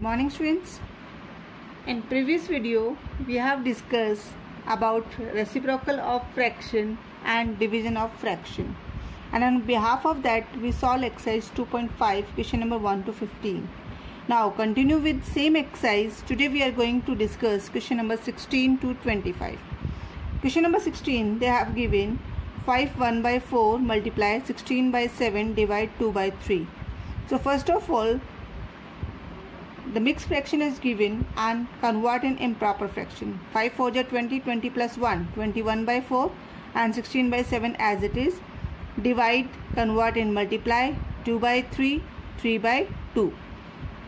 Morning students. In previous video we have discussed about reciprocal of fraction and division of fraction and on behalf of that we solve exercise 2.5 question number 1 to 15. Now continue with same exercise today we are going to discuss question number 16 to 25. Question number 16 they have given 5 1 by 4 multiply 16 by 7 divide 2 by 3. So first of all the mixed fraction is given and convert in improper fraction. 5 4 are 20, 20 plus 1, 21 by 4 and 16 by 7 as it is. Divide, convert in multiply, 2 by 3, 3 by 2.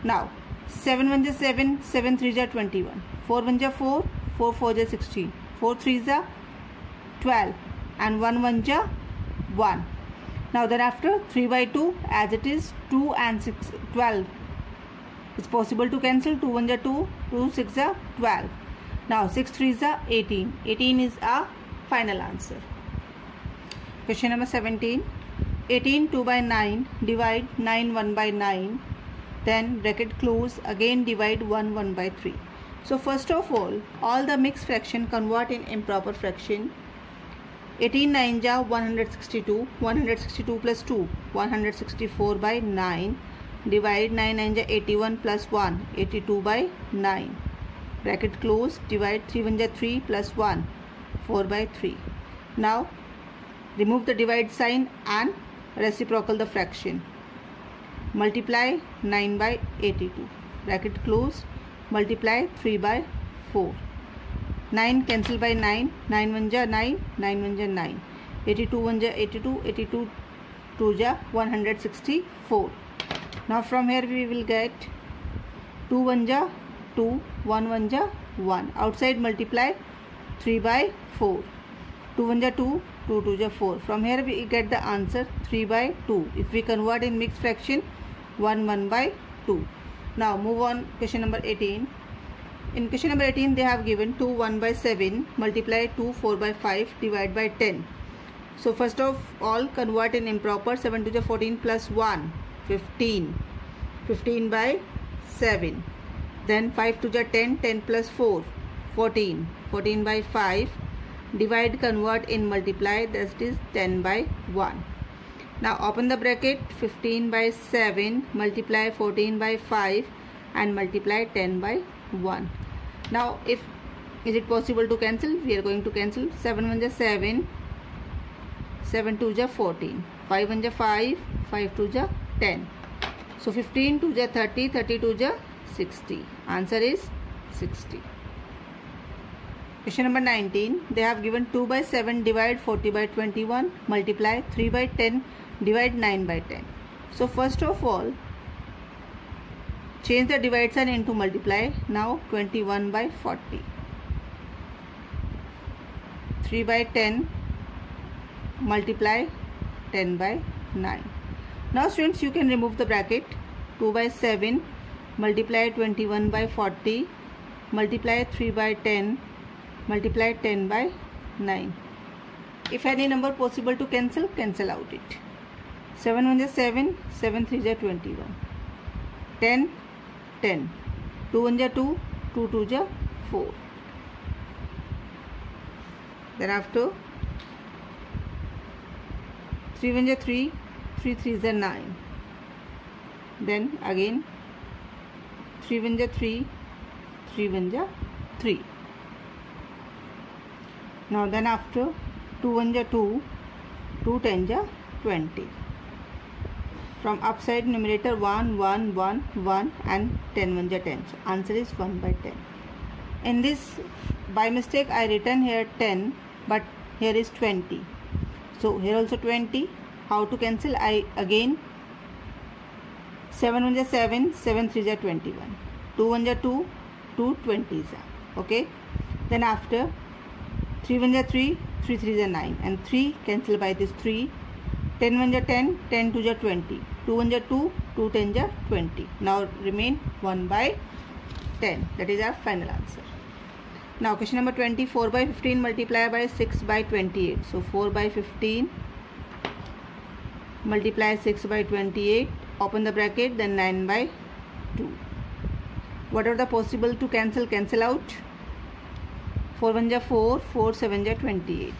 Now, 7 1 is 7, 7 3 are 21, 4 1 is 4, 4 4 is 16, 4 3 is 12 and 1 1 is 1. Now then after 3 by 2 as it is 2 and 6, 12 it's possible to cancel 2 1 is 2, 2 6 is 12. Now 6 3 is 18. 18 is a final answer. Question number 17. 18 2 by 9 divide 9 1 by 9 then bracket close again divide 1 1 by 3. So first of all all the mixed fraction convert in improper fraction 18 9 ja 162 162 plus 2 164 by 9 divide 9 9 is 81 plus 1 82 by 9 bracket close divide 3 1 is 3 plus 1 4 by 3 now remove the divide sign and reciprocal the fraction. Multiply 9 by 82 bracket close multiply 3 by 4 9 cancel by 9 9 1 is 9 9 1 is 9 82 1 is 82 82 2 is 164 now from here we will get 2 1 ja 2 1 1 ja 1 outside multiply 3 by 4 2 1 ja 2 2 2 ja 4 from here we get the answer 3 by 2 if we convert in mixed fraction 1 1 by 2 now move on question number 18 in question number 18 they have given 2 1 by 7 multiply 2 4 by 5 divide by 10 so first of all convert in improper 7 to the 14 plus 1 15 15 by 7 then 5 to the 10 10 plus 4 14 14 by 5 divide convert in multiply. That is 10 by 1 now open the bracket. 15 by 7 multiply 14 by 5 and multiply 10 by 1 now if is it possible to cancel? We are going to cancel. 7 1 is 7 7 2 is 14 5 1 is 5 5 2 is 10. So 15 to the 30, 32 to the 60. Answer is 60. Question number 19. They have given 2 by 7 divide 40 by 21 multiply 3 by 10 divide 9 by 10. So first of all change the divide sign into multiply. Now 21 by 40. 3 by 10 multiply 10 by 9. Now students you can remove the bracket 2 by 7 multiply 21 by 40 multiply 3 by 10 multiply 10 by 9. If any number possible to cancel, cancel out it. 7 1 is 7, 7 3 is 21. 10, 10. 2 1 is 2, 2 2 is 4. Then after 3 1 is 3, 3 3 is 9 then again 3 1 is 3 3 1 is 3 now then after 2 1 is 2 2 10 is 20 from upside numerator 1 1 1 1 and 10 1 is 10 so answer is 1 by 10 in this by mistake I written here 10 but here is 20 so here also 20 how to cancel I again 7 1 is 7 7 3 is 21 2 1 is 2 2 20 is okay? Then after 3 1 is 3 3 3 is 9 and 3 cancel by this 3 10 1 is 10 10 2 is 20 2 1 is 2 2 10 is 20 now remain 1 by 10 that is our final answer. Now question number 24 by 15 multiply by 6 by 28 so 4 by 15 multiply 6 by 28 open the bracket then 9 by 2 What are the possible to cancel? Cancel out. 4 1 ja 4, 4 7 ja 28.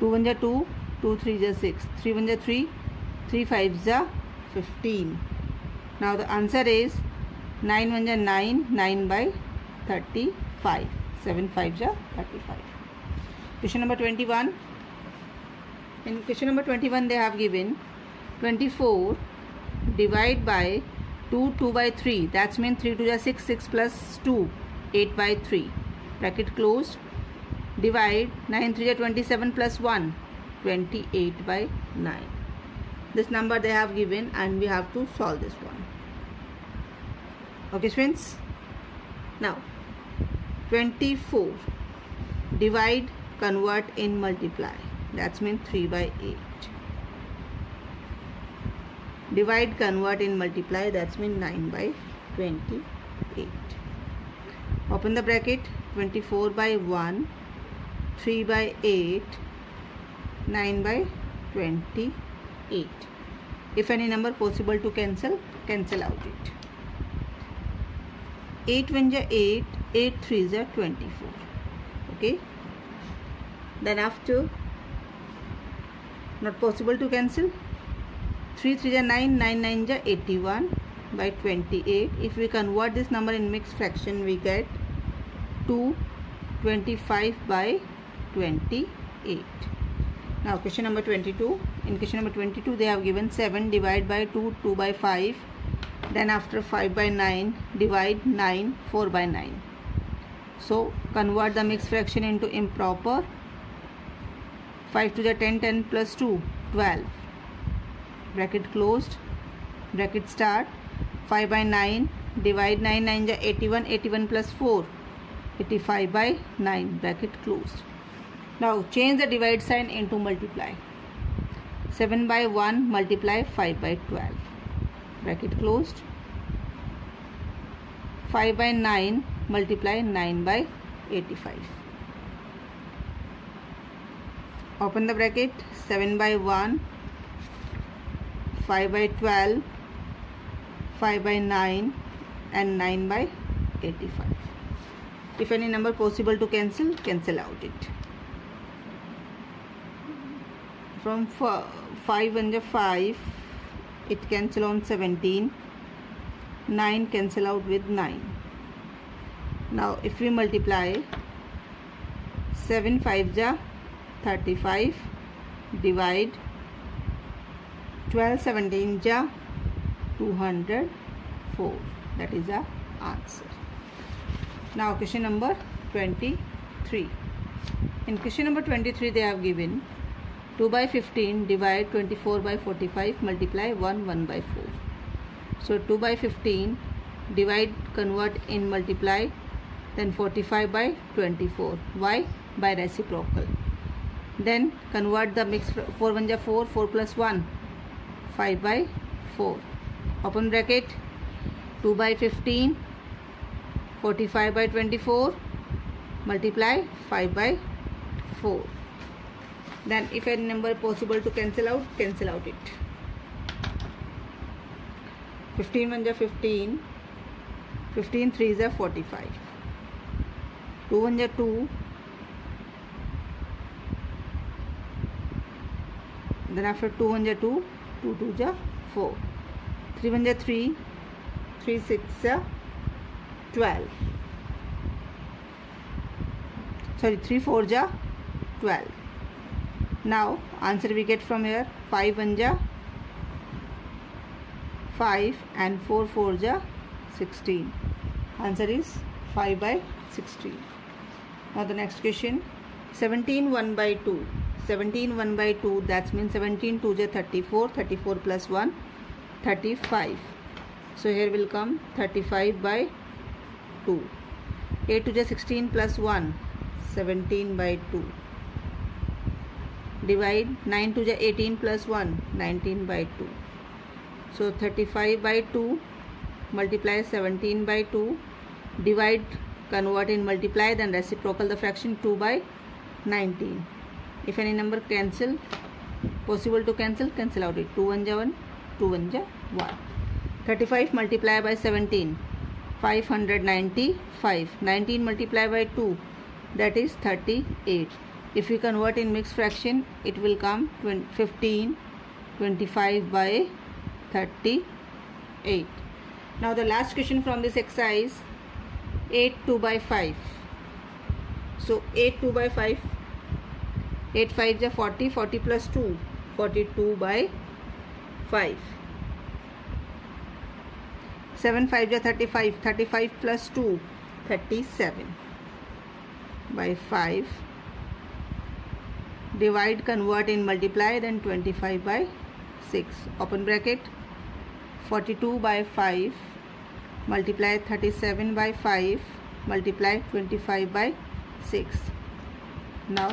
2 1 ja 2, 2 3 6, 3 1 ja 3, 3 5 15. Now the answer is 9 1 ja 9, 9 by 35. 7 5 35. Question number 21. In question number 21 they have given 24 divide by 2 2 by 3 that's mean 3 2 ja 6 6 plus 2 8 by 3 bracket closed. Divide 9 3 ja 27 plus 1 28 by 9 this number they have given and we have to solve this one. Okay friends. Now 24 divide convert in multiply that's mean 3 by 8 divide convert in multiply. That's mean 9 by 28 open the bracket. 24 by 1 3 by 8 9 by 28 if any number possible to cancel cancel out it. 8 1 is 8 8 3 is 24 okay? Then after not possible to cancel? 3 3 is 9 9 9 is 81 by 28 if we convert this number in mixed fraction we get 2 25 by 28 now question number 22 in question number 22 they have given 7 divided by 2 2 by 5 then after 5 by 9 divide 9 4 by 9 so convert the mixed fraction into improper 5 to the 10 10 plus 2 12 bracket closed. Bracket start. 5 by 9 divide 9 9 is 81 81 plus 4 85 by 9 bracket closed. Now change the divide sign into multiply. 7 by 1 multiply 5 by 12 bracket closed. 5 by 9 multiply 9 by 85 open the bracket. 7 by 1 5 by 12 5 by 9 and 9 by 85 if any number possible to cancel cancel out it. From 5 and 5 it cancel on 17 9 cancel out with 9 now if we multiply 7 5 ja 35 divide 12 17 ja 204 that is the answer. Now question number 23 in question number 23 they have given 2 by 15 divide 24 by 45 multiply 1 1 by 4 so 2 by 15 divide convert in multiply then 45 by 24 why? By reciprocal then convert the mix 4 1 ja 4 4 plus 1 5 by 4 open bracket 2 by 15 45 by 24 multiply 5 by 4 then if any number possible to cancel out cancel out it. 15 1 ja 15 15 3 is a 45 2 1 ja 2 then after 2 1 ja 2 2 2 ja 4 3 1 ja 3 3 6 ja 12 sorry 3 4 ja 12 now answer we get from here. 5 1 ja 5 and 4 4 ja 16 answer is 5 by 16 now the next question 17 1 by 2 17 1 by 2 that means 17 2 is 34 34 plus 1 35 so here will come 35 by 2 8 2 is 16 plus 1 17 by 2 divide 9 2 is 18 plus 1 19 by 2 so 35 by 2 multiply 17 by 2 divide convert in multiply then reciprocal the fraction 2 by 19 if any number cancel possible to cancel cancel out it. 2 1 1 2 1 1 35 multiply by 17 595 19 multiply by 2 that is 38 if we convert in mixed fraction it will come 15 25 by 38 now the last question from this exercise. 8 2 by 5 so 8 2 by 5 8 5 is 40 40 plus 2 42 by 5 7 5 is 35 35 plus 2 37 by 5 divide convert in multiply then 25 by 6 open bracket. 42 by 5 multiply 37 by 5 multiply 25 by 6 now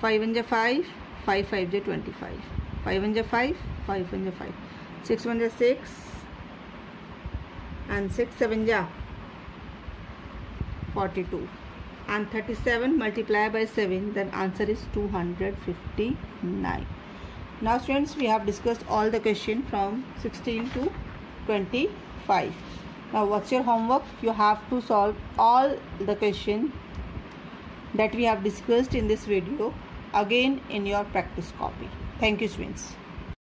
5 and 5 5 5 25 5 and 5 5 and 5 6 1 6 and 6 7 ja 42 and 37 multiplied by 7 then answer is 259 now students we have discussed all the question from 16 to 25 now what's your homework you have to solve all the question that we have discussed in this video again in your practice copy. Thank you students